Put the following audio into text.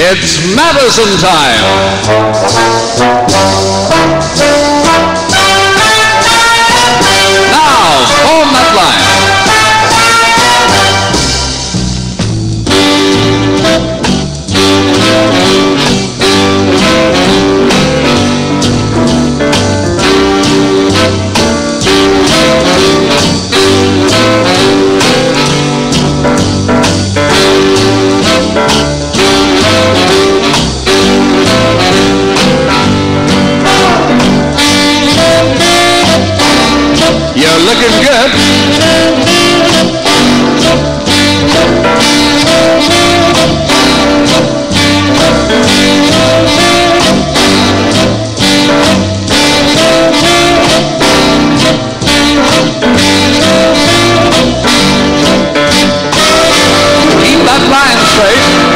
It's Madison time. good. Keep that line straight.